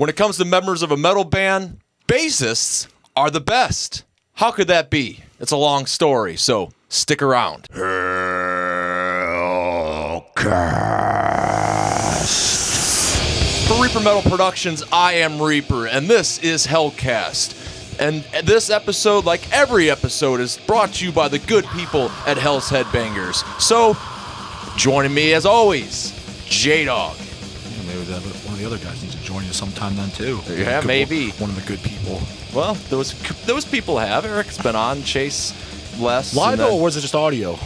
When it comes to members of a metal band, bassists are the best. How could that be? It's a long story, so stick around. Hellcast. For Reaper Metal Productions, I am Reaper, and this is Hellcast. And this episode, like every episode, is brought to you by the good people at Hell's Headbangers. So, joining me as always, J Dog. The other guys needs to join you sometime then too. Yeah, Good- maybe. one of the good people. Well, those those people have. Eric's been on, Chase less. Live then- or was it just audio?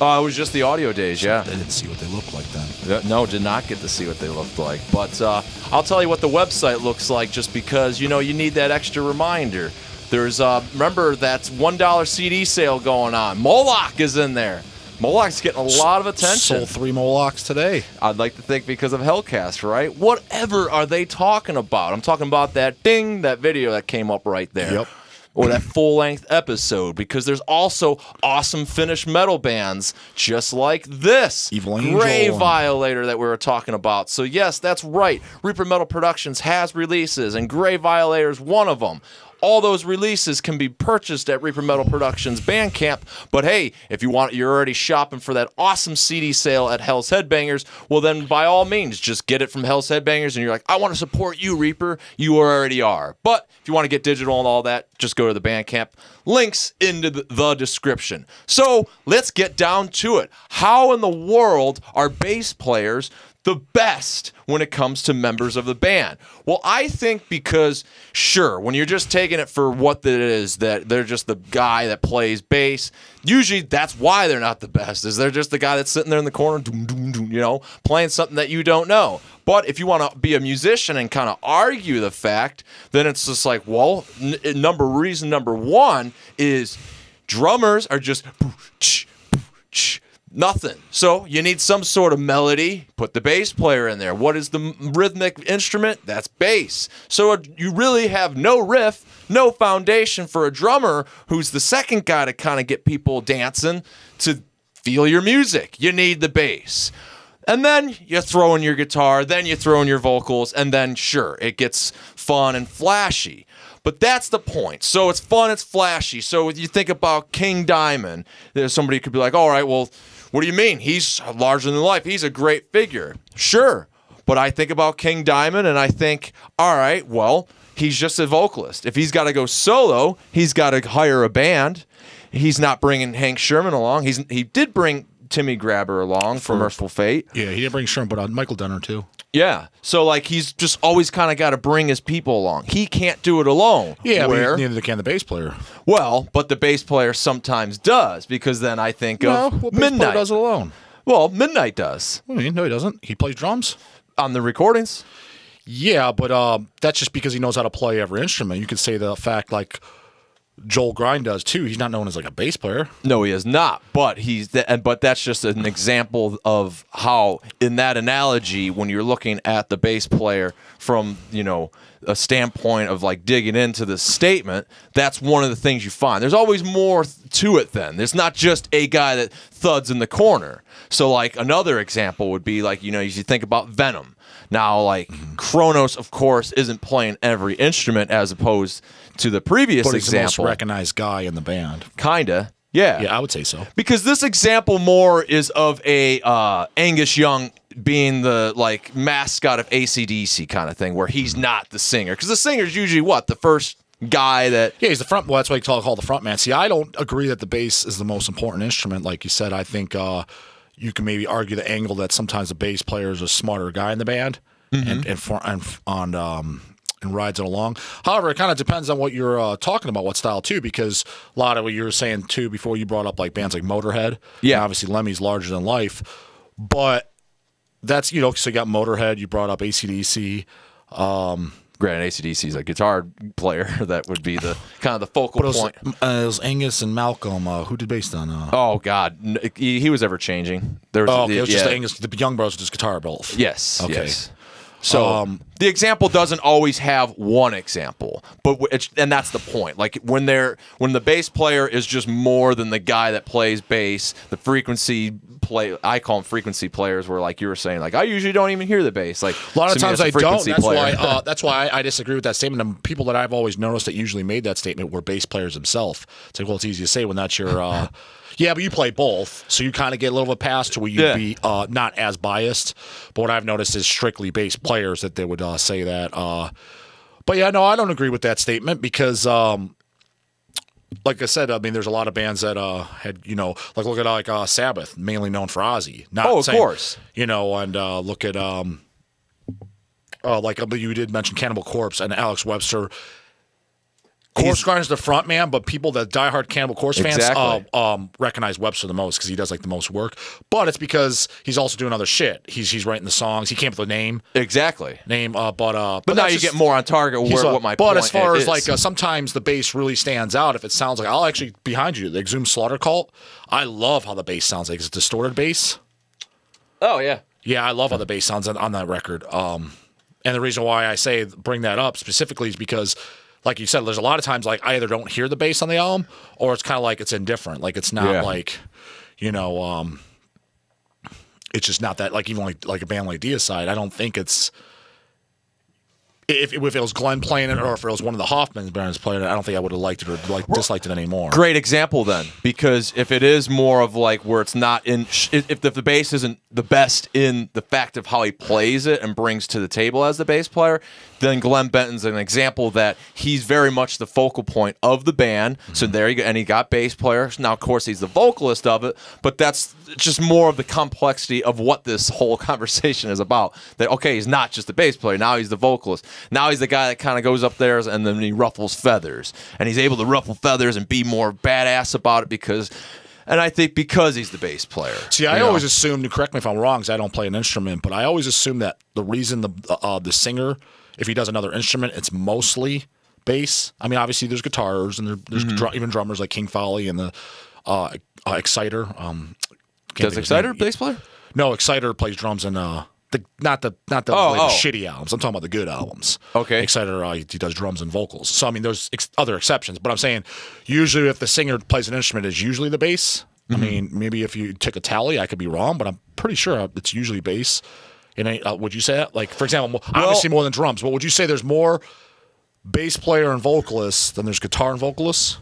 Uh, it was just the audio days, yeah. I didn't see what they looked like then. No, did not get to see what they looked like. But uh, I'll tell you what the website looks like just because, you know, you need that extra reminder. There's, uh, remember, that's $1 CD sale going on. Moloch is in there. Moloch's getting a lot of attention. Sold three Molochs today. I'd like to think because of Hellcast, right? Whatever are they talking about? I'm talking about that ding, that video that came up right there. Yep. Or that full length episode because there's also awesome Finnish metal bands just like this. Evil Angel Grave Violator that we were talking about. So, yes, that's right. Reaper Metal Productions has releases, and Grave Violator is one of them. All those releases can be purchased at Reaper Metal Productions Bandcamp. But hey, if you want, you're already shopping for that awesome CD sale at Hell's Headbangers. Well, then by all means, just get it from Hell's Headbangers. And you're like, I want to support you, Reaper. You already are. But if you want to get digital and all that, just go to the Bandcamp. Links into the, the description. So let's get down to it. How in the world are bass players the best when it comes to members of the band? Well, I think because, sure, when you're just taking it for what it is, that they're just the guy that plays bass, usually that's why they're not the best, is they're just the guy that's sitting there in the corner, doom, doom, doom, you know, playing something that you don't know. But if you want to be a musician and kind of argue the fact, then it's just like, well, n- eh, number reason number one is drummers are just nothing. So you need some sort of melody. Put the bass player in there. What is the rhythmic instrument? That's bass. So you really have no riff, no foundation for a drummer who's the second guy to kind of get people dancing to feel your music. You need the bass. And then you throw in your guitar, then you throw in your vocals, and then sure, it gets fun and flashy. But that's the point. So it's fun, it's flashy. So if you think about King Diamond, there's somebody could be like, all right, well, what do you mean? He's larger than life. He's a great figure. Sure. But I think about King Diamond and I think, all right, well, he's just a vocalist. If he's got to go solo, he's got to hire a band. He's not bringing Hank Shermann along. He's he did bring Timmy Grabber along for Mercyful Fate. Yeah, he didn't bring Sherm, but uh, Michael Denner too. Yeah. So like he's just always kind of got to bring his people along. He can't do it alone. Yeah, Where? neither can the bass player. well, but the bass player sometimes does because then I think No, of well, Midnight. does it alone. Well, Midnight does you mean? No, he doesn't. He plays drums. on the recordings. Yeah, but uh, that's just because he knows how to play every instrument. You could say the fact like Joel Grind does too. He's not known as like a bass player. No, he is not. But he's th- and but that's just an example of how, in that analogy, when you're looking at the bass player from you know a standpoint of like digging into the statement, that's one of the things you find. There's always more th- to it. Then there's not just a guy that thuds in the corner. So like another example would be like you know you think about Venom. Now like Cronos, of course, isn't playing every instrument as opposed to the previous But he's the most recognized guy in the band. Kinda, yeah, Yeah, I would say so. because this example more is of a uh, Angus Young being the like mascot of ACDC kind of thing, where he's not the singer. Because the singer's usually what the first guy that Yeah, he's the front. Well, that's why you call, call the front man. See, I don't agree that the bass is the most important instrument. Like you said, I think uh, you can maybe argue the angle that sometimes the bass player is a smarter guy in the band and and, for, and on um, and rides it along. However, it kind of depends on what you're uh, talking about, what style too, because a lot of what you were saying too before you brought up like bands like Motorhead. Yeah. and obviously Lemmy's larger than life, but that's you know so you got Motorhead. You brought up ACDC. Granted ACDC is a guitar player that would be the kind of the focal was, point. uh, it was Angus and Malcolm. Uh, who did based on? Uh, Oh God, he, he was ever changing. There was Oh, okay. It was just yeah. Angus, the young brothers, just guitar both. Yes. Okay. Yes. So Um, the example doesn't always have one example, but it's, and that's the point. Like when they're when the bass player is just more than the guy that plays bass, the frequency play. I call them frequency players. Where like you were saying, like I usually don't even hear the bass. Like A lot of times I don't. That's player. why. Uh, that's why I, I disagree with that statement. And people that I've always noticed that usually made that statement were bass players themselves. It's like, well, it's easy to say when that's your. Uh, yeah, but you play both, so you kind of get a little of a pass to where you'd Yeah. be uh, not as biased. But what I've noticed is strictly based players that they would uh, say that. Uh, but yeah, no, I don't agree with that statement because. Um, like I said, I mean, there's a lot of bands that uh, had, you know, like look at like uh, Sabbath, mainly known for Ozzy. Not Oh, of saying- course. You know, and uh, look at um, uh, like you did mention Cannibal Corpse and Alex Webster. Corpse Grind's the front man, but people that diehard Cannibal Corpse fans Exactly. uh, um, recognize Webster the most because he does like the most work. But it's because he's also doing other shit. He's he's writing the songs. He came up with a name exactly. name, uh, but uh, But now you just- get more on target. Where, a- what my but as far is. as like uh, sometimes the bass really stands out if it sounds like I'll actually behind you the Exhumed Slaughter Cult. I love how the bass sounds like it's distorted bass. oh yeah, Yeah, I love how the bass sounds on, on that record. Um, and the reason why I say bring that up specifically is because, like you said, there's a lot of times like I either don't hear the bass on the album or it's kind of like it's indifferent. Like it's not Yeah. like, you know, um, it's just not that like even like like a band like Deicide. I don't think it's. If, if it was Glenn playing it, or if it was one of the Hoffman bands playing it, I don't think I would have liked it or like disliked it anymore. great example then because if it is more of like where it's not in if, if the bass isn't the best in the fact of how he plays it and brings to the table as the bass player then glenn benton's an example that he's very much the focal point of the band. So mm-hmm. there you go and he got bass players now of course he's the vocalist of it but that's just more of the complexity of what this whole conversation is about. That okay he's not just the bass player now he's the vocalist now he's the guy that kind of goes up there and then he ruffles feathers and he's able to ruffle feathers and be more badass about it because and i think because he's the bass player See, I know? always assumed, and correct me if I'm wrong, because I don't play an instrument, but I always assume that the reason the uh, the singer, if he does another instrument, it's mostly bass. I mean, obviously there's guitars and there, there's Mm-hmm. dru- even drummers like King Fowley and the uh, uh, Exciter. Um, does think of his exciter bass player No, Exciter plays drums and uh, the not the not the, Oh, like the oh. shitty albums. I'm talking about the good albums. Okay. Exciter uh, he does drums and vocals. So I mean, there's ex- other exceptions, but I'm saying usually if the singer plays an instrument, it's usually the bass. Mm-hmm. I mean, maybe if you took a tally, I could be wrong, but I'm pretty sure it's usually bass. And uh, would you say that? Like, for example, mo- obviously more than drums, but would you say there's more bass player and vocalists than there's guitar and vocalists?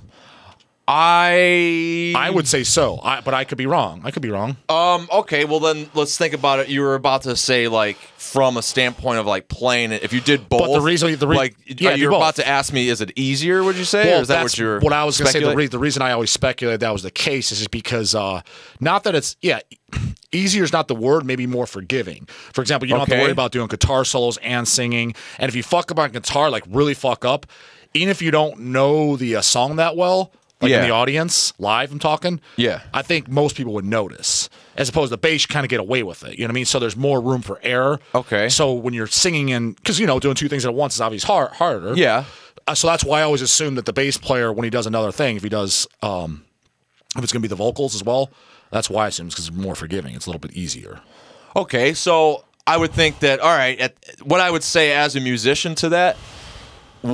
I I would say so, I, but I could be wrong. I could be wrong. Um. Okay. Well, then let's think about it. You were about to say like from a standpoint of like playing it. If you did both, the reason- the re- like yeah, you're about to ask me, is it easier? Would you say, or is that what you're? what I was going to say. The, re- the reason I always speculated that was the case is because, uh, not that it's yeah, easier is not the word. Maybe more forgiving. For example, you don't have to worry about doing guitar solos and singing. And if you fuck up on guitar, like really fuck up, even if you don't know the uh, song that well, like Yeah. in the audience live, I'm talking. Yeah. I think most people would notice. As opposed to bass, kind of get away with it. You know what I mean? So there's more room for error. Okay. So when you're singing and because you know doing two things at once is obviously hard, harder. Yeah. Uh, so that's why I always assume that the bass player, when he does another thing, if he does, um, if it's going to be the vocals as well, that's why I assume because it's more forgiving. It's a little bit easier. Okay, so I would think that all right. At, what I would say as a musician to that,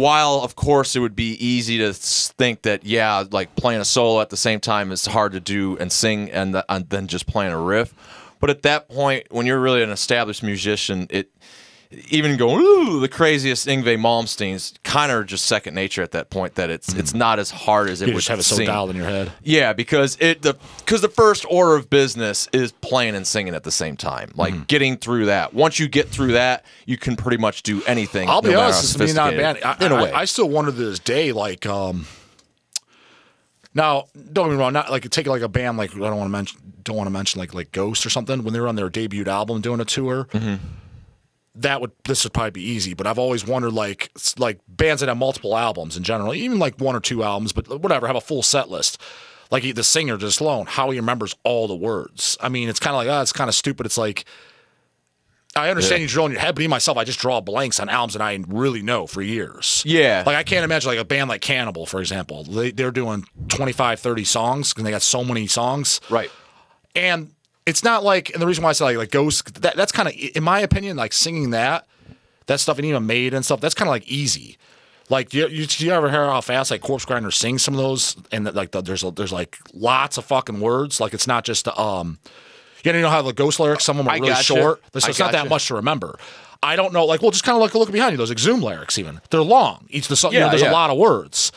while of course it would be easy to think that yeah, like playing a solo at the same time is hard to do and sing and, th- and then just playing a riff. But at that point, when you're really an established musician, it even going ooh the craziest Yngwie Malmsteen's kind of just second nature at that point. That it's it's not as hard as it You would just have it so dialed in your head. Yeah, because it the because the first order of business is playing and singing at the same time. Like Mm-hmm. getting through that. Once you get through that, you can pretty much do anything. I'll be no matter honest, it's me not bad. I, in a way. I, still wonder to this day, like, um, now don't get me wrong, not like take like a band like I don't want to mention, don't want to mention like like Ghost or something when they were on their debut album doing a tour. Mm-hmm. That would this would probably be easy, but I've always wondered like like bands that have multiple albums in general, even like one or two albums, but uh, whatever, have a full set list. Like the singer just alone, how he remembers all the words. I mean, it's kind of like, oh, it's kind of stupid. It's like, I understand Yeah. you draw in your head, but me myself, I just draw blanks on albums that I really know for years. Yeah. Like I can't imagine like a band like Cannibal, for example. They, they're doing 25, 30 songs because they got so many songs. right. And it's not like, and the reason why I say like, like Ghost, that, that's kind of, in my opinion, like singing that that stuff and even made and stuff. That's kind of like easy. Like you, you, you ever hear how fast like Corpse Grinder sings some of those, and that, like the, there's a, there's like lots of fucking words. Like it's not just um, you know how the ghost lyrics some of them are I really gotcha. short. So it's not that much to remember. I don't know. Like, well, just kind of like look behind you. Those Exhume lyrics, even they're long. Each the song, you know, there's yeah. a lot of words.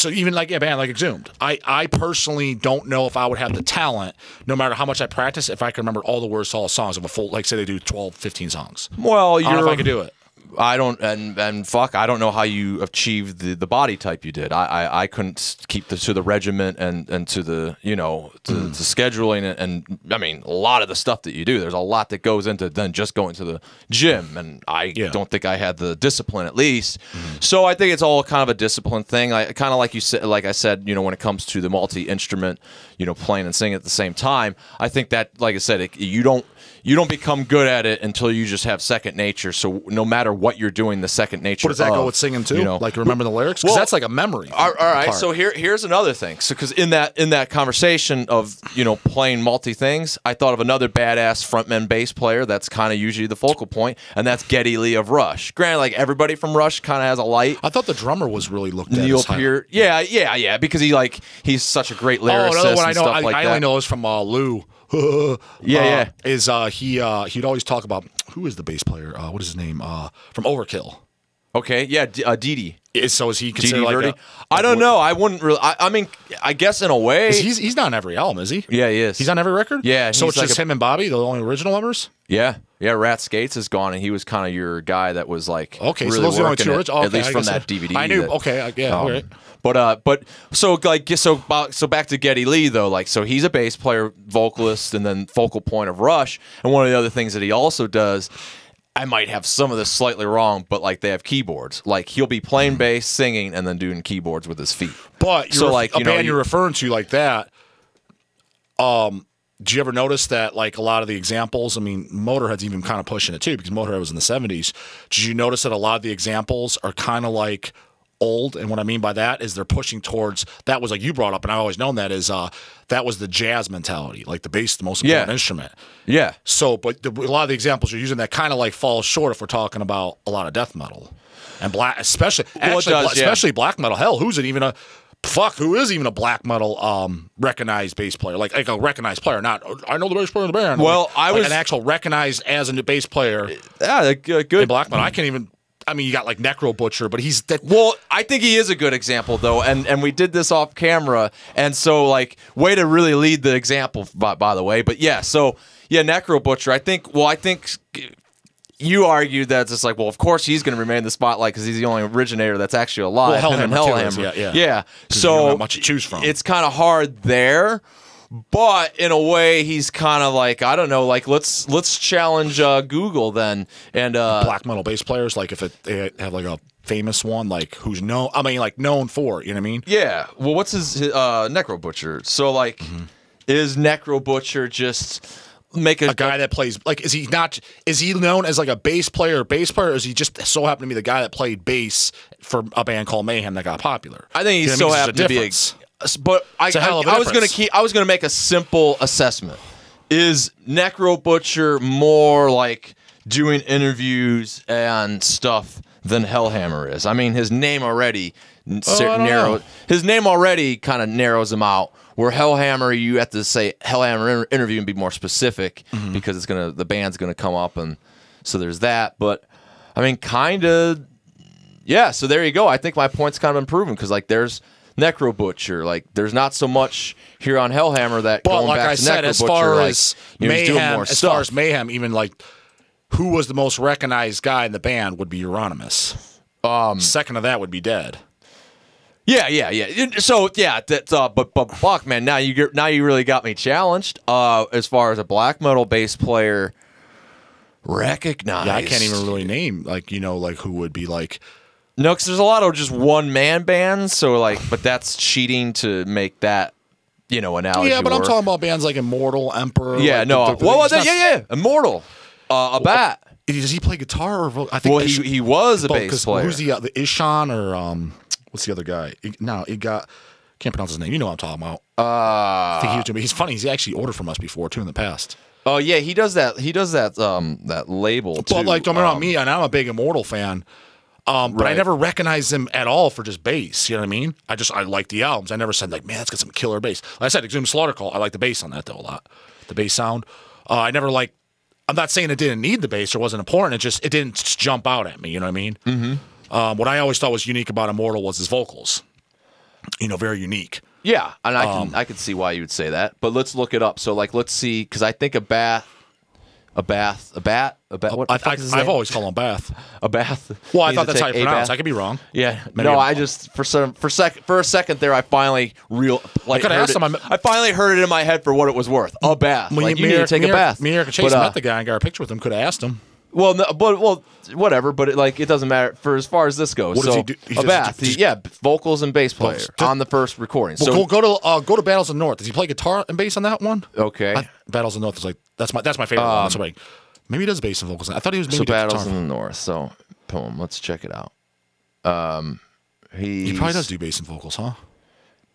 So even like a band like Exhumed, I, I personally don't know if I would have the talent, no matter how much I practice, if I can remember all the words to all the songs of a full, like say they do 12, 15 songs. Well, I don't know if I could do it. I don't and and fuck, I don't know how you achieved the, the body type you did. I, I, I couldn't keep the, to the regiment and, and to the you know to, Mm. to scheduling and, and I mean a lot of the stuff that you do. There's a lot that goes into then just going to the gym, and I Yeah. Mm. don't think I had the discipline at least. So I think it's all kind of a discipline thing. I kind of like you said, like I said, you know, when it comes to the multi instrument, you know, playing and singing at the same time. I think that, like I said, it, you don't you don't become good at it until you just have second nature. So no matter what you're doing, the second nature. What does that of, go with singing too? You know, like remember the lyrics? Because Well, that's like a memory. all all right. part. So here, here's another thing. So because in that in that conversation of you know playing multi things, I thought of another badass frontman bass player. That's kind of usually the focal point, and that's Geddy Lee of Rush. Granted, like everybody from Rush kind of has a light. I thought the drummer was really looked at. Neil Peart, yeah, yeah, yeah, because he like he's such a great Oh, lyricist another one I know. stuff I, like I only know is from uh, Lou. yeah, yeah. Is uh, he? Uh, he'd always talk about who is the bass player? Uh, what is his name? Uh, from Overkill. Okay, yeah, D- uh, Didi, Is, so is he Didi considered like Verni. a, I don't know. I wouldn't really. I, I mean, I guess in a way, he's he's not on every album, is he? yeah, he is. He's on every record. Yeah, So it's like just a- him and Bobby, the only original members. Yeah, yeah. Rat Skates is gone, and he was kind of your guy that was like Okay, really so those are the only two original. at least I from that I- DVD. I knew. that- okay, yeah, um, all right. But uh, but so like so so back to Geddy Lee though, like so he's a bass player, vocalist, and then focal point of Rush. And one of the other things that he also does. I might have some of this slightly wrong, but like they have keyboards. Like he'll be playing bass, singing, and then doing keyboards with his feet. But you're So, like, a know, band you- you're referring to like that. Um, do you ever notice that like a lot of the examples? I mean, Motorhead's even kind of pushing it too because Motorhead was in the '70s. Did you notice that a lot of the examples are kind of like old? And what I mean by that is they're pushing towards that was like you brought up, and I've always known that is uh that was the jazz mentality, like the bass, the most important Yeah. instrument. Yeah, So, but the, a lot of the examples you're using that kind of like falls short if we're talking about a lot of death metal and black, especially Well, actually, does, bla- yeah. especially black metal. Hell, who's it even a fuck? Who is even a black metal um recognized bass player? Like like a recognized player, not I know the bass player in the band. Well, Like- I like was- an actual recognized as a bass player yeah, like, uh, good. black metal. I can't even. I mean, you got like Necro Butcher, but he's that. Well, I think he is a good example though, and and we did this off camera, and so like way to really lead the example by, by the way. But yeah, so yeah, Necro Butcher. I think. Well, I think you argued that it's just like, well, of course he's going to remain in the spotlight because he's the only originator that's actually alive. Well, Hellhammer, too, Hellhammer. yeah, yeah. you So much to choose from. It's kind of hard there. But in a way, he's kind of like I don't know. Like let's let's challenge uh, Google then, and uh, black metal bass players, like if it, they have like a famous one, like who's known. I mean, like known for. You know what I mean? Yeah. Well, what's his, his uh, Necro Butcher? So like, Mm-hmm. is Necro Butcher just make a, a guy that plays like is he not is he known as like a bass player bass player or is he just so happened to be the guy that played bass for a band called mayhem that got popular I think he's You know so I mean? happy There's to be. A, but I, a hell of a I, I was gonna keep. I was gonna make a simple assessment. Is Necro Butcher more like doing interviews and stuff than Hellhammer is? I mean, his name already Oh, I narrow. His name already kind of narrows him out. Where Hellhammer, you have to say Hellhammer inter- interview and be more specific Mm-hmm. because it's gonna the band's gonna come up and so there's that. But I mean, kind of yeah, so there you go. I think my point's kind of improving because like there's Necro Butcher, like there's not so much here on Hellhammer that but going like back i to said Necro as Butcher, far like, as doing mayhem as stuff. far as mayhem even like who was the most recognized guy in the band would be Euronymous. Um, second of that would be Dead. yeah, yeah, yeah. So yeah, that uh, but but fuck, man, now you get, now you really got me challenged. Uh, as far as a black metal bass player recognized, Yeah, I can't even really name like you know like who would be like no, because there's a lot of just one man bands. So like, but that's cheating to make that you know analogy. yeah, but I'm talking about bands like Immortal Emperor. Yeah, like, no. the- the- well, he's not- yeah, yeah, Immortal, uh, a bat. Does he play guitar or vo- I think Well, he, he was a both, bass player. Who's the uh, the Ihsahn or um what's the other guy? It- no, it got can't pronounce his name. You know what I'm talking about. uh, I think he was, he's funny. He's actually ordered from us before too in the past. Oh yeah, he does that. He does that. Um, that label. Too. But too. like, don't get me wrong, Um, me, and I'm a big Immortal fan. Um, but I never recognized him at all for just bass. You know what I mean? I just I like the albums. I never said like, man, that's got some killer bass. Like I said, Exhumed Slaughtercult. I like the bass on that though a lot. The bass sound. Uh, I never like. I'm not saying it didn't need the bass or wasn't important. It just it didn't jump out at me. You know what I mean? Mm-hmm. Um, what I always thought was unique about Immortal was his vocals. You know, very unique. Yeah, and I Um, can I can see why you would say that. But let's look it up. So like, let's see, because I think a bath, a bath, a bat, a bat. What I, I, I've name? always called him Bath. a bath. Well, I thought that's how you pronounce. bath. I could be wrong. Yeah, Maybe no, I just for some for sec for a second there, I finally real like coulda asked him, I'm- I finally heard it in my head for what it was worth. A bath. When like you me need to take me a bath. Me and Erica Chase But, uh, met the guy and got a picture with him. Could have asked him. Well, no, but well, whatever. But it, like, it doesn't matter for as far as this goes. What does so he do? He a just- bath, he- yeah, vocals and bass player Vocals. on the first recording. Well, so go, go to uh, go to Battles of the North. Does he play guitar and bass on that one? okay, I- Battles of the North is like that's my that's my favorite one. That's like maybe he does bass and vocals. I thought he was maybe so battles guitar. in the north. So boom, let's check it out. Um, he He probably does do bass and vocals, huh?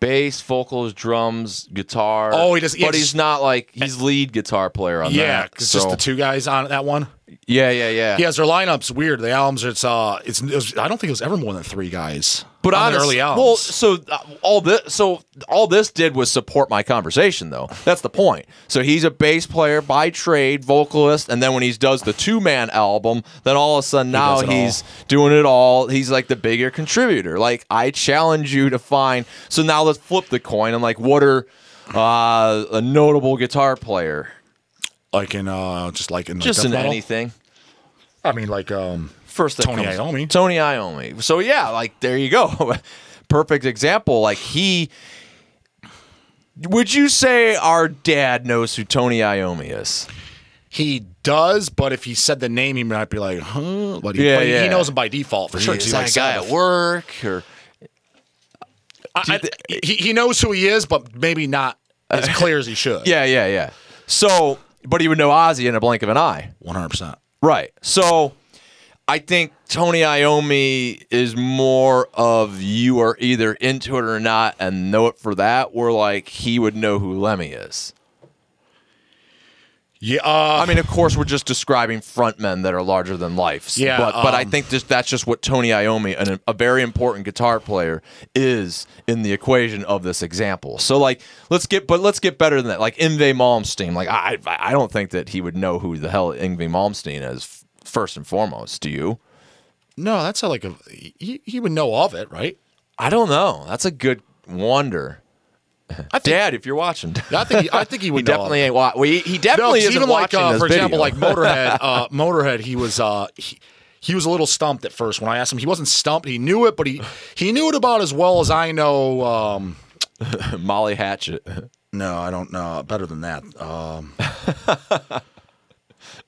bass, vocals, drums, guitar. Oh, he does- yeah, but he's just- not like he's lead guitar player on Yeah, that. it's so, just the two guys on that one. Yeah, yeah, yeah. He has their lineups weird. The albums, it's uh, it's it was, I don't think it was ever more than three guys. But on the honest, early albums. well, so uh, all this, so all this did was support my conversation, though. That's the point. So he's a bass player by trade, vocalist, and then when he does the two man album, then all of a sudden now it he's doing it all. He's like the bigger contributor. Like I challenge you to find. So now let's flip the coin and like, what are uh, a notable guitar player? Like in uh, just like in like Just in metal? anything. I mean, like um, First, Tony comes- Iommi. Tony Iommi. So yeah, like there you go. Perfect example. Like he. Would you say our dad knows who Tony Iommi is? he does, but if he said the name, he might be like, huh? But he, Yeah, but he- yeah. he knows him by default for sure. he that likes a guy at work or? I, I, he, he knows who he is, but maybe not as clear as he should. Yeah, yeah, yeah. So, but he would know Ozzy in a blink of an eye. one hundred percent. Right. So I think Tony Iommi is more of you are either into it or not and know it for that, or like he would know who Lemmy is. Yeah, uh, I mean, of course, we're just describing frontmen that are larger than life. Yeah, but but I um, think just that's just what Tony Iommi, an, a very important guitar player, is in the equation of this example. So like, let's get but let's get better than that. Like Yngwie Malmsteen, like I I I don't think that he would know who the hell Yngwie Malmsteen is first and foremost. Do you? no, that's a, like a he, he would know of it, right? I don't know. That's a good wonder. Think, Dad, if you're watching, I think he, I think he he would know definitely it. ain't. Wa- well, he, he No, definitely 'cause isn't even like watching uh, for example, like Motorhead. Uh, Motorhead, he was uh, he, he was a little stumped at first when I asked him. He wasn't stumped. He knew it, but he he knew it about as well as I know. Um, Molly Hatchet. no, I don't know better than that. Um,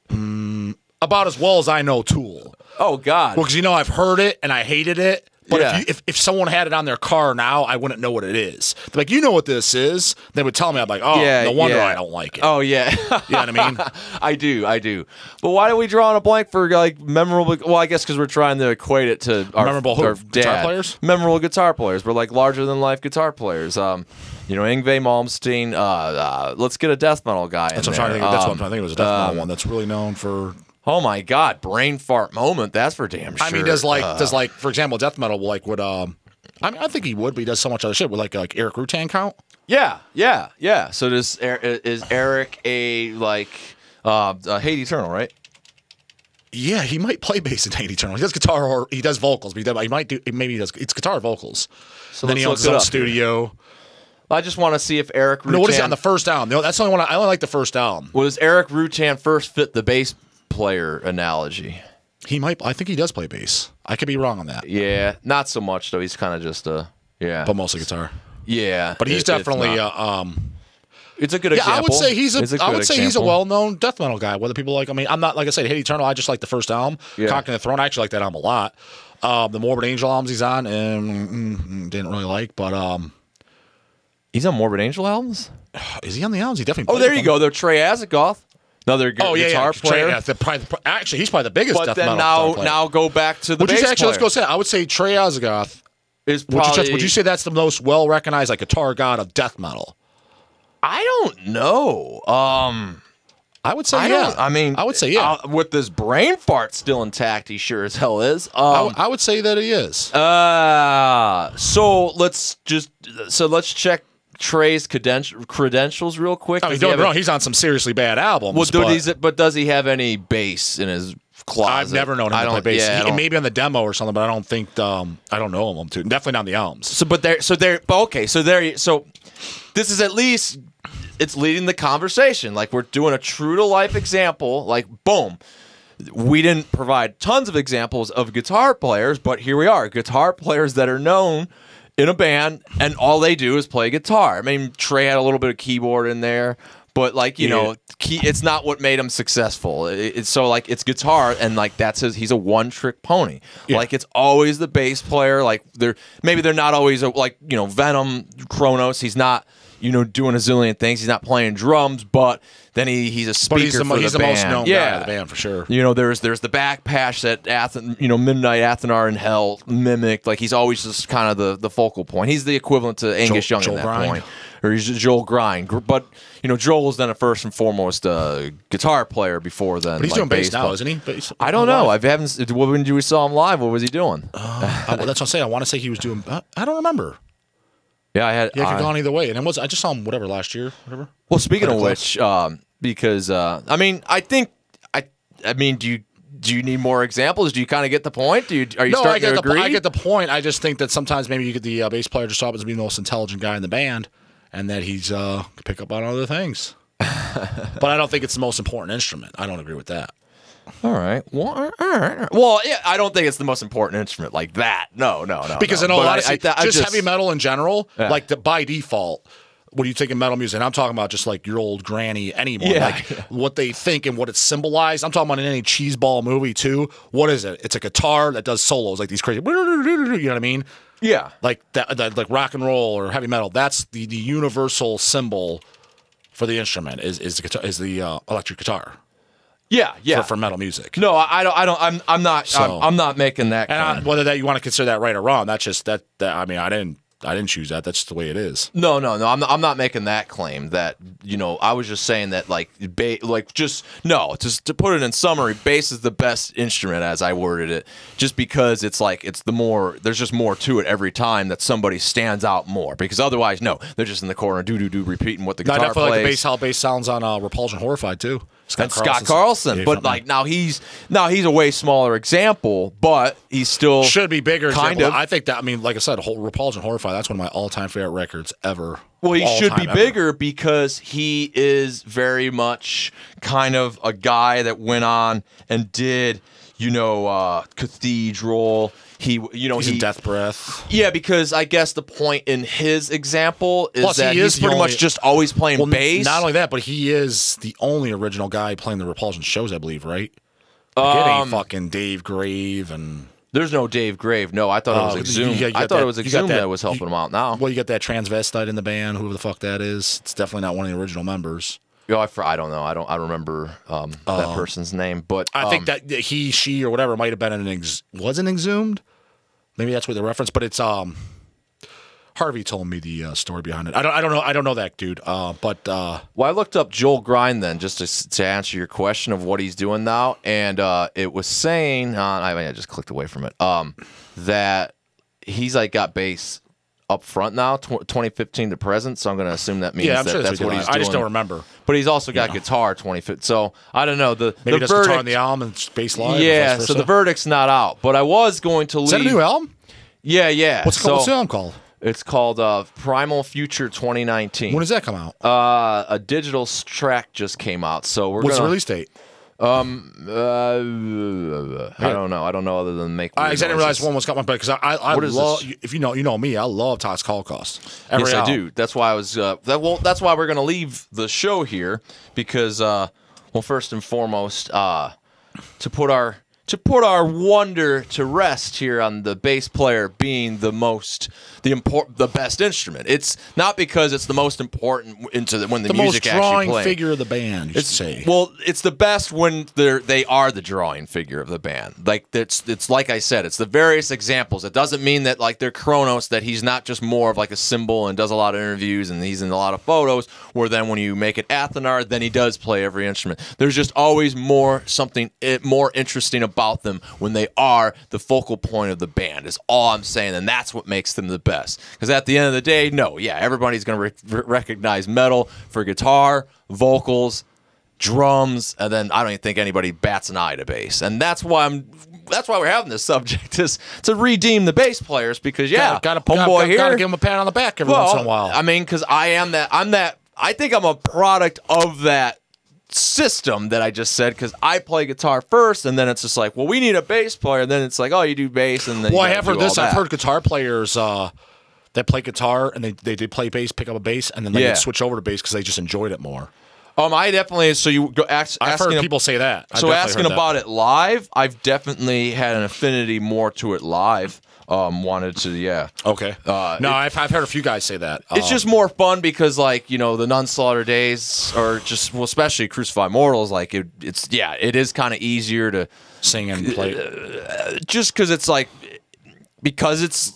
mm, about as well as I know Tool. Oh God. Well, because you know I've heard it and I hated it. But Yeah. if, you, if if someone had it on their car now, I wouldn't know what it is. They're like, you know what this is? They would tell me. I'm like, oh, yeah, no wonder yeah. I don't like it. Oh yeah. You know what I mean? I do, I do. But why do we draw on a blank for like memorable? Well, I guess because we're trying to equate it to our, Memorable who? our Guitar dad. players? Memorable guitar players. We're like larger than life guitar players. Um, you know, Yngwie Malmsteen. Uh, uh, let's get a death metal guy. That's in what I'm trying to there. think. That's what I'm Um, trying to think. It was a death metal one that's really known for. Oh my God, brain fart moment. That's for damn sure. I mean, does like Uh, does like for example, death metal like would um. I mean, I think he would, but he does so much other shit. Would like like Erik Rutan count? yeah, yeah, yeah. So does Er- is Eric a like uh, uh Hate Eternal, right? Yeah, he might play bass in Hate Eternal. He does guitar or he does vocals, but he, does, he might do maybe he does it's guitar vocals. So then he owns his own here. studio. I just want to see if Eric. No, what is Rutan- on the first album? No, that's the only one. I, I only like the first album. Well, does Erik Rutan first fit the bass player analogy? He might. I think he does play bass. I could be wrong on that, Yeah, not so much though. He's kind of just a yeah, but mostly guitar. yeah. But he's it- it's definitely. not- uh, um, it's a good yeah, example. I would say he's a. It's I would say he's a well-known death metal guy. Whether people like, I mean, I'm not like I said, Hate Eternal. I just like the first album, Yeah. Conquering the Throne. I actually like that album a lot. Um, the Morbid Angel albums he's on, and mm, mm, didn't really like. But um, He's on Morbid Angel albums. is he on the albums? He definitely. Oh, there you them. go. They're Trey Azagthoth, another gu- Oh yeah, guitar yeah. player. Trey, yeah, the, probably, the- actually, he's probably the biggest but death then metal now, now go back to the would you say actually? Let's go say. I would say Trey Azagthoth. Is Would you, probably, say- would you say that's the most well-recognized like guitar god of death metal? I don't know. Um, I would say I yeah. I mean, I would say yeah. uh, with this brain fart still intact, he sure as hell is. I, Um, w- I would say that he is. uh, so let's just so let's check Trey's creden- credentials real quick. I mean, Does he don't a- wrong. He's on some seriously bad albums. well, but does he, but does he have any bass in his closet? I've never known him I to play bass. Yeah, He- maybe on the demo or something, but I don't think um, I don't know him too. Definitely not on the albums. So, but there, so there, but okay, so there, so this is at least it's leading the conversation. Like we're doing a true to life example. Like boom, we didn't provide tons of examples of guitar players, but here we are, guitar players that are known in a band, and all they do is play guitar. I mean, Trey had a little bit of keyboard in there. But like you Yeah. know, key, it's not what made him successful. It- it's so like it's guitar, and like that's his. He's a one trick pony. Yeah. Like it's always the bass player. Like they're maybe they're not always a, like you know Venom, Cronos. He's not you know doing a zillion things. He's not playing drums, but then he he's a speaker But he's the, for he's the, the most band. known yeah. guy of the band for sure. You know, there's there's the back patch that Athen, you know, Midnight Athenar and Hell mimicked. Like he's always just kind of the the focal point. He's the equivalent to Angus Young Joel at that Grind. point, or he's Joel Grind. But you know, Joel was then a first and foremost uh, guitar player before then. But he's like, doing bass bass now, isn't he? Bass- I don't know. live. I haven't. When did we saw him live? What was he doing? I- that's what I'm saying. I want to say he was doing. I don't remember. Yeah, I had. Yeah, it could I- have gone either way. And it was. I just saw him whatever last year, whatever. Well, speaking of which, um, because uh, I mean, I think I, I mean, do you do you need more examples? Do you kind of get the point? Do you are you no, I starting get to the agree? I get the point. I just think that sometimes maybe you get the uh, bass player just happens to be the most intelligent guy in the band, and that he's uh pick up on other things. but I don't think it's the most important instrument. I don't agree with that. All right. Well, all right. all right. Well, yeah, I don't think it's the most important instrument like that. No, no, no. Because no. in all I- honesty, I I just, heavy metal in general, Yeah. like the, by default, when you think of metal music, and I'm talking about just like your old granny anymore, Yeah. like what they think and what it symbolized. I'm talking about in any cheeseball movie too. What is it? It's a guitar that does solos like these crazy, you know what I mean? Yeah. Like that, that like rock and roll or heavy metal. That's the, the universal symbol for the instrument is is the guitar, is the uh, electric guitar Yeah. Yeah. for, for metal music. no, I I don't. I don't. I'm. I'm not. So- I'm, I'm not making that. And I, whether that you want to consider that right or wrong, that's just that, that. I mean, I didn't I didn't choose that. That's just the way it is. No, no, no. I'm not, I'm not making that claim. That you know, I was just saying that like, ba- like just no. Just to put it in summary, bass is the best instrument as I worded it. Just because it's like it's the more. There's just more to it every time that somebody stands out more. Because otherwise, no, they're just in the corner, do do do, repeating what the guitar No, I guitar definitely like the bass how bass sounds on uh, Repulsion Horrified too. And Scott Carlson, Yeah, but like now he's now he's a way smaller example, but he's still should be bigger. Kind example. of. I think that. I mean, like I said, whole Repulsion Horrify. That's one of my all-time favorite records ever. Well, he should be ever. bigger because he is very much kind of a guy that went on and did, you know, uh, Cathedral. He, you know, He's he, in Death Breath. Yeah, because I guess the point in his example is Plus, he that is he's pretty only- much just always playing Well, bass. not only that, but he is the only original guy playing the Repulsion shows, I believe, right? Like, Um, fucking Dave Grave and There's no Dave Grave. No, I thought it Uh, was you Exhumed. got- you I thought that- it was you Exhumed that, that- was helping you- him out now. well, you got that transvestite in the band, whoever the fuck that is. It's definitely not one of the original members. Yo, I, I don't know. I don't. I remember um, that person's name, but I um, think that he, she, or whatever might have been an ex- wasn't exhumed. Maybe that's what the reference, but it's um. Harvey told me the uh, story behind it. I don't. I don't know. I don't know that dude. Uh, but uh, Well, I looked up Joel Grind then just to, to answer your question of what he's doing now, and uh, it was saying uh, I, mean, I just clicked away from it um, that he's like got bass up front now, tw- 2015 to present. So I'm going to assume that means yeah, that sure that's that's what what he's doing. I just don't remember. But he's also got Yeah. guitar 2015. So I don't know the Maybe the verdict. guitar on the album and bass live. yeah, so the verdict's not out, but I was going to leave. is that a new album? Yeah, yeah. What's, called? What's the album called? it's called uh, Primal Future 2019. When does that come out? uh, a digital track just came out, so we're What's the gonna. release date? Uh, I don't know. I don't know other than make. I, I didn't realize one was coming, but because I, I, I What is love. this? If you know, you know me. I love Tox Holocaust. Every Yes, I do. That's why I was. Uh, that well, that's why we're gonna leave the show here because, uh, well, first and foremost, uh, to put our to put our wonder to rest here on the bass player being the most the important the best instrument. It's not because it's the most important into the, when the, The most music actually drawing figure of the band, you It's say. well, it's the best when they're they are the drawing figure of the band. Like it's it's like I said, it's the various examples. It doesn't mean that like they're Cronos that he's not just more of like a symbol and does a lot of interviews and he's in a lot of photos. Where then when you make it Athenar, then he does play every instrument. There's just always more something eh, more interesting about them when they are the focal point of the band. Is all I'm saying, and that's what makes them the best. Because at the end of the day, no, yeah, everybody's gonna re- re- recognize metal for guitar, vocals drums, and then I don't even think anybody bats an eye to bass. And that's why I'm that's why we're having this subject is to redeem the bass players because yeah, got a homeboy gotta, here. gotta give him a pat on the back every once in a while. I mean, because I am that I'm that I think I'm a product of that system that I just said because I play guitar first, and then it's just like, well, we need a bass player. And then it's like, oh, you do bass, and then well, I have heard this. I've heard guitar players uh, that play guitar and they, they did play bass, pick up a bass, and then they Yeah. switch over to bass because they just enjoyed it more. Um, I definitely so you go ask, I've heard a- people say that. I've So asking heard that. about it live, I've definitely had an affinity more to it live. Um, wanted to, yeah. Okay. Uh, no, I've, I've heard a few guys say that. It's Um, just more fun because, like, you know, the non-slaughter days, are just, well, especially Crucify Mortals, like, it, it's, yeah, it is kind of easier to, sing and play. just because it's like, because it's,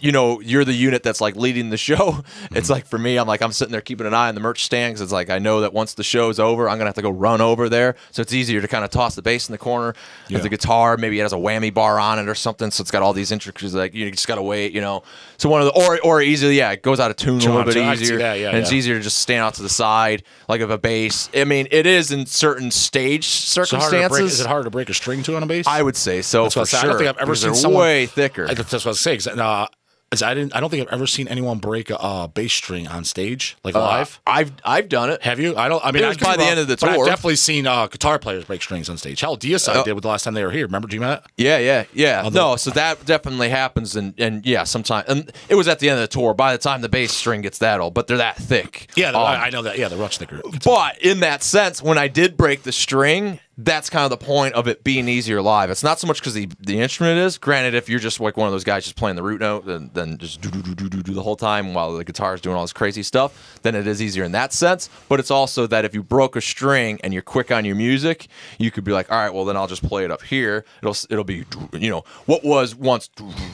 you know, you're the unit that's like leading the show. It's like for me, I'm like I'm sitting there keeping an eye on the merch stand because it's like I know that once the show's over, I'm gonna have to go run over there. So it's easier to kind of toss the bass in the corner. Yeah. The guitar maybe it has a whammy bar on it or something, so it's got all these intricacies. Like you just gotta wait, you know. So one of the or or easily, yeah, it goes out of tune a little bit see easier, that, yeah, and it's easier to just stand out to the side like of a bass. I mean, it is in certain stage Is it, harder to circumstances. break, is it harder to break a string to on a bass? I would say so That's for sure. I don't think I've ever seen someone way thicker. I, that's what I was saying. Uh, is I didn't. I don't think I've ever seen anyone break a uh, bass string on stage, like live. Uh, I've I've done it. Have you? I don't. I mean, It was be by the wrong, end of the but I've tour. definitely seen uh, guitar players break strings on stage. Hell, Deicide Uh, did with the last time they were here. Remember, remember that? Yeah, yeah, yeah. Although- no, so that definitely happens, and and yeah, sometimes, and it was at the end of the tour. By the time the bass string gets that old, but they're that thick. Yeah, Um, I, I know that. Yeah, the much thicker. But in that sense, when I did break the string, that's kind of the point of it being easier live. It's not so much because the, the instrument is. Granted, if you're just like one of those guys just playing the root note and then just do do do do do do the whole time while the guitar is doing all this crazy stuff, then it is easier in that sense. But it's also that if you broke a string and you're quick on your music, you could be like, all right, well then I'll just play it up here. It'll it'll be you know what was once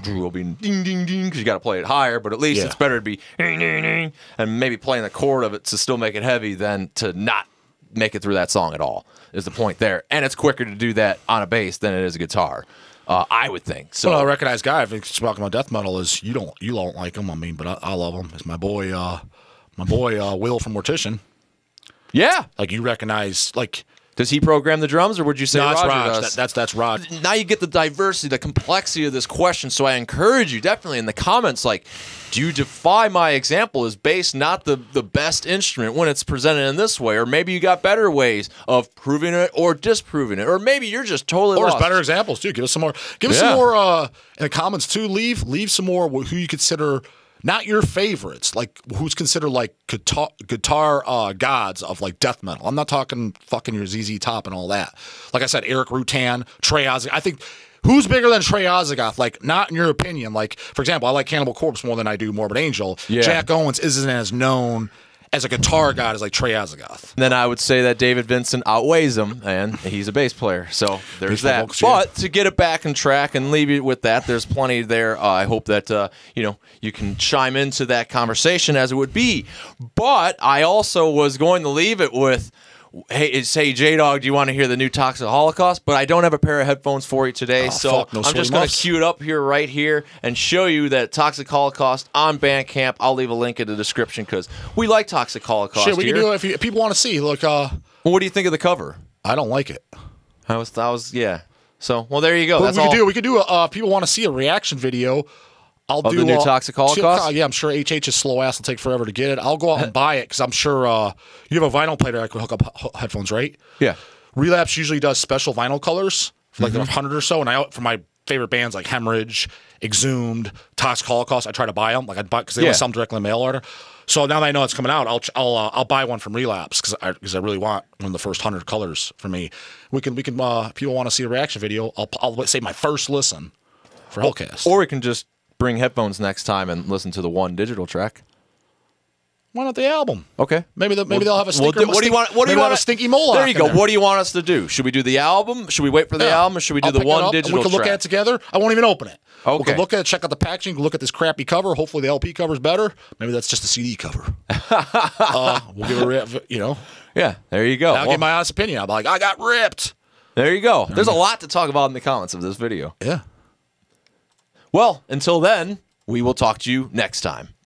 will be ding ding ding because you got to play it higher. But at least Yeah. it's better to be ding, ding, ding, and maybe playing the chord of it to still make it heavy than to not make it through that song at all is the point there and it's quicker to do that on a bass than it is a guitar uh, i would think so well, a recognized guy. If it's talking about death metal, is you don't you don't like him. I mean, but I, I love him. It's my boy. Uh, my boy uh, Will from Mortician. yeah Like you recognize, like does he program the drums or would you say no, that's Roger Raj. does? That, that's that's Raj. now you get the diversity the complexity of this question so i encourage you definitely in the comments like do you defy my example is bass not the, the best instrument when it's presented in this way or maybe you got better ways of proving it or disproving it or maybe you're just totally Or there's lost. better examples too. Give us some more. Give us Yeah. some more uh, in the comments too. Leave leave some more who you consider not your favorites, like who's considered like guitar guitar uh, gods of like death metal. I'm not talking fucking your ZZ Top and all that. Like I said, Erik Rutan, Trey Azagthoth. I think who's bigger than Trey Azagthoth? Like not in your opinion. Like for example, I like Cannibal Corpse more than I do Morbid Angel. Yeah. Jack Owens isn't as known as a guitar god is like Trey Azagthoth. then I would say that David Vincent outweighs him, and he's a bass player. So there's Baseball that. folks, yeah. But to get it back on track and leave it with that, there's plenty there. Uh, I hope that uh, you know you can chime into that conversation as it would be. But I also was going to leave it with. Hey, say J Dog, do you want to hear the new Toxic Holocaust? But I don't have a pair of headphones for you today, Oh, so fuck, no I'm just going to cue it up here, right here, and show you that Toxic Holocaust on Bandcamp. I'll leave a link in the description because we like Toxic Holocaust. Shit, we here. can do it if, you, if people want to see. Look, uh, Well, what do you think of the cover? I don't like it. I was, I was, yeah. So, well, there you go. That's we all. could do we could do a uh, people want to see a reaction video. I'll do the new uh, Toxic chill- Holocaust? Yeah, I'm sure HH is slow ass will take forever to get it. I'll go out and buy it because I'm sure uh, you have a vinyl player I can hook up headphones, right? Yeah. Relapse usually does special vinyl colors for Mm-hmm. like a hundred or so, and I for my favorite bands like Hemorrhage, Exhumed, Toxic Holocaust. I try to buy them, like I buy because they Yeah. sell them directly in mail order. So now that I know it's coming out, I'll I'll uh, I'll buy one from Relapse because I because I really want one of the first hundred colors for me. We can we can uh, if people want to see a reaction video, I'll I'll say my first listen for Hellcast. Or we can just bring headphones next time and listen to the one digital track. Why not the album? Okay. Maybe the, maybe We'll- they'll have a we'll do- what do you want? What do you want? a stinky mole? There you go. What do you want us to do? Should we do the album? Should we wait for the album, or should we do the one digital We can look track? at it together. I won't even open it. We Okay. can look at it, check out the packaging, look at this crappy cover. Hopefully the LP cover's better. Maybe that's just a CD cover. uh, we'll give it a you know. Yeah, there you go. I'll Well, give my honest opinion. I'm like, I got ripped. there you go. There's a lot to talk about in the comments of this video. Yeah. Well, until then, we will talk to you next time.